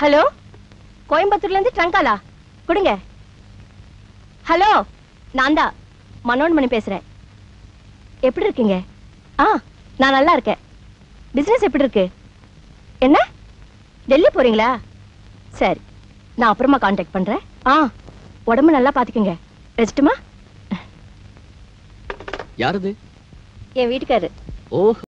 Hello? கோயம்புத்தூர்ல இருந்து ட்ரங்காலா? கொடுங்க. ஹலோ? நான் தான் மனோன்மணி பேசுறேன். எப்படி இருக்கீங்க? ஆ நான் நல்லா இருக்கேன். பிசினஸ் எப்படி இருக்கு? என்ன? டெல்லி போறீங்களா? சரி நான் அப்புறமா காண்டாக்ட் பண்றேன். ஆ உடம்பு நல்லா பாத்துக்கங்க. வச்சுட்டுமா யாரது என் வீட்டுக்காரு. ஓ